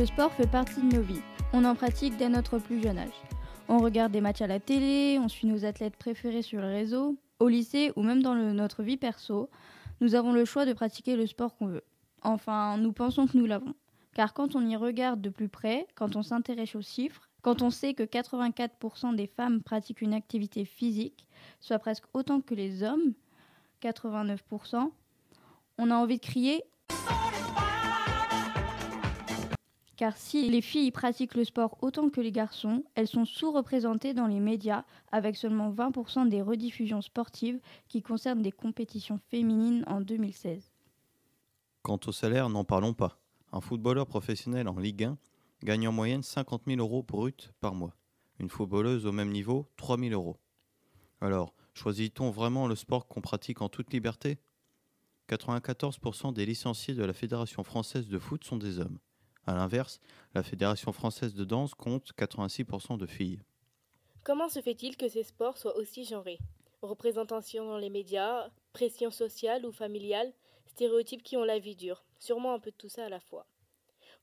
Le sport fait partie de nos vies. On en pratique dès notre plus jeune âge. On regarde des matchs à la télé, on suit nos athlètes préférés sur les réseaux. Au lycée ou même dans le- notre vie perso, nous avons le choix de pratiquer le sport qu'on veut. Enfin, nous pensons que nous l'avons. Car quand on y regarde de plus près, quand on s'intéresse aux chiffres, quand on sait que 84% des femmes pratiquent une activité physique, soit presque autant que les hommes, 89%, on a envie de crier car si les filles pratiquent le sport autant que les garçons, elles sont sous-représentées dans les médias avec seulement 20% des rediffusions sportives qui concernent des compétitions féminines en 2016. Quant au salaire, n'en parlons pas. Un footballeur professionnel en Ligue 1 gagne en moyenne 50 000 euros brut par mois. Une footballeuse au même niveau, 3 000 euros. Alors, choisit-on vraiment le sport qu'on pratique en toute liberté? 94% des licenciés de la Fédération française de foot sont des hommes. A l'inverse, la Fédération française de danse compte 86% de filles. Comment se fait-il que ces sports soient aussi genrés? Représentation dans les médias, pression sociale ou familiale, stéréotypes qui ont la vie dure, sûrement un peu de tout ça à la fois.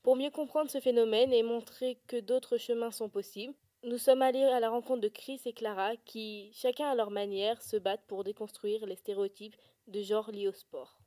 Pour mieux comprendre ce phénomène et montrer que d'autres chemins sont possibles, nous sommes allés à la rencontre de Chris et Clara qui, chacun à leur manière, se battent pour déconstruire les stéréotypes de genre liés au sport.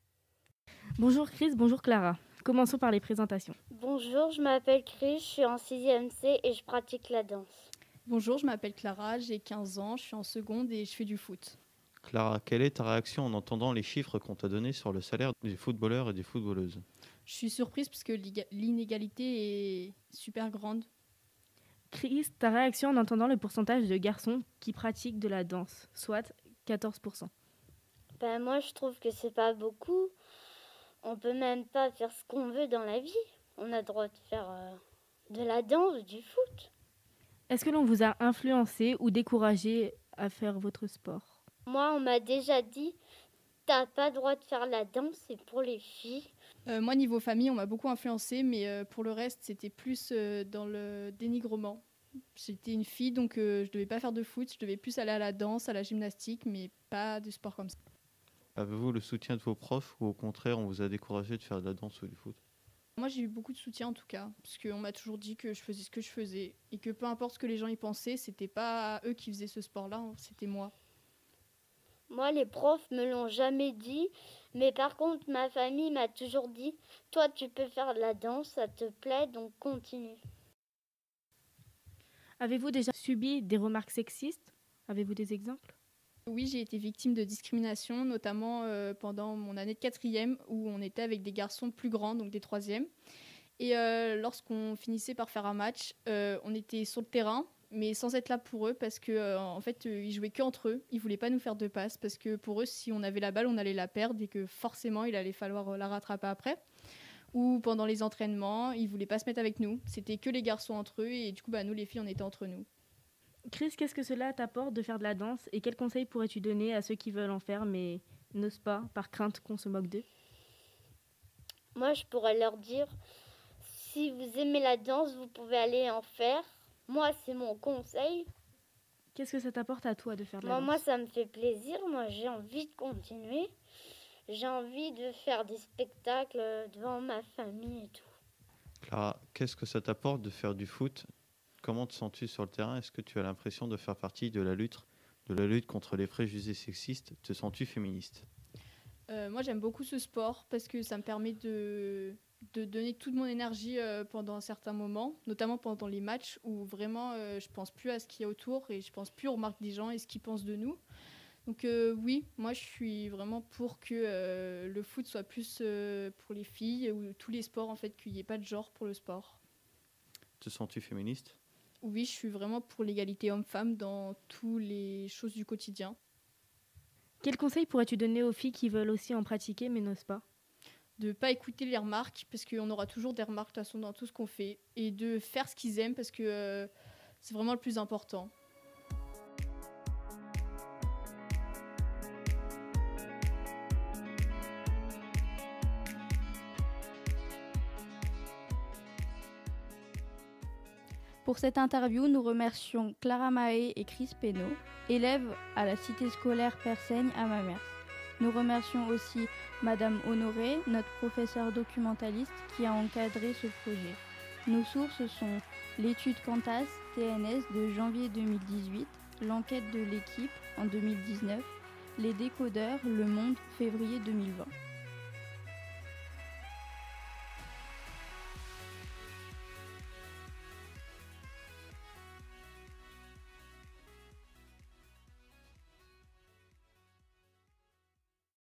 Bonjour Chris, bonjour Clara. Commençons par les présentations. Bonjour, je m'appelle Chris, je suis en 6e C et je pratique la danse. Bonjour, je m'appelle Clara, j'ai 15 ans, je suis en seconde et je fais du foot. Clara, quelle est ta réaction en entendant les chiffres qu'on t'a donnés sur le salaire des footballeurs et des footballeuses? Je suis surprise parce que l'inégalité est super grande. Chris, ta réaction en entendant le pourcentage de garçons qui pratiquent de la danse, soit 14%. Ben moi je trouve que c'est pas beaucoup. On peut même pas faire ce qu'on veut dans la vie. On a le droit de faire euh, de la danse, du foot. Est-ce que l'on vous a influencé ou découragé à faire votre sport? Moi on m'a déjà dit t'as pas le droit de faire la danse, c'est pour les filles. Euh, moi, niveau famille, on m'a beaucoup influencé, mais euh, pour le reste, c'était plus euh, dans le dénigrement. J'étais une fille, donc euh, je devais pas faire de foot, je devais plus aller à la danse, à la gymnastique, mais pas de sport comme ça. Avez-vous le soutien de vos profs ou au contraire on vous a découragé de faire de la danse ou du foot? Moi, j'ai eu beaucoup de soutien en tout cas, parce qu'on m'a toujours dit que je faisais ce que je faisais et que peu importe ce que les gens y pensaient, c'était pas eux qui faisaient ce sport-là, hein, c'était moi. Moi les profs me l'ont jamais dit, mais par contre ma famille m'a toujours dit toi tu peux faire de la danse, ça te plaît, donc continue. Avez-vous déjà subi des remarques sexistes? Avez-vous des exemples? Oui, j'ai été victime de discrimination, notamment euh, pendant mon année de quatrième, où on était avec des garçons plus grands, donc des troisièmes. Et euh, lorsqu'on finissait par faire un match, euh, on était sur le terrain, mais sans être là pour eux, parce que en fait, ils jouaient que entre eux. Ils voulaient pas nous faire de passe, parce que pour eux, si on avait la balle, on allait la perdre et que forcément, il allait falloir la rattraper après. Ou pendant les entraînements, ils voulaient pas se mettre avec nous. C'était que les garçons entre eux, et du coup, bah, nous, les filles, on était entre nous. Chris, qu'est-ce que cela t'apporte de faire de la danse et quels conseils pourrais-tu donner à ceux qui veulent en faire mais n'osent pas par crainte qu'on se moque d'eux? Moi, je pourrais leur dire, si vous aimez la danse, vous pouvez aller en faire. Moi, c'est mon conseil. Qu'est-ce que ça t'apporte à toi de faire de la Moi, moi, danse? ça me fait plaisir. Moi, j'ai envie de continuer. J'ai envie de faire des spectacles devant ma famille et tout. Clara, qu'est-ce que ça t'apporte de faire du foot Comment te sens-tu sur le terrain? Est-ce que tu as l'impression de faire partie de la lutte, de la lutte contre les préjugés sexistes? Te sens-tu féministe? Euh, moi, j'aime beaucoup ce sport parce que ça me permet de, de donner toute mon énergie euh, pendant un certain moment, notamment pendant les matchs où vraiment euh, je pense plus à ce qu'il y a autour et je pense plus aux remarques des gens et ce qu'ils pensent de nous. Donc euh, oui, moi je suis vraiment pour que euh, le foot soit plus euh, pour les filles ou tous les sports en fait, qu'il n'y ait pas de genre pour le sport. Te sens-tu féministe? Oui, je suis vraiment pour l'égalité homme-femme dans toutes les choses du quotidien. Quels conseils pourrais-tu donner aux filles qui veulent aussi en pratiquer mais n'osent pas? De pas écouter les remarques parce qu'on aura toujours des remarques de toute façon dans tout ce qu'on fait et de faire ce qu'ils aiment parce que euh, c'est vraiment le plus important. Pour cette interview, nous remercions Clara Mahé et Chris Peno, élèves à la cité scolaire Persaigne à Mamers. Nous remercions aussi Madame Honoré, notre professeure documentaliste qui a encadré ce projet. Nos sources sont l'étude Cantas TNS de janvier 2018, l'enquête de l'équipe en 2019, les décodeurs Le Monde février 2020.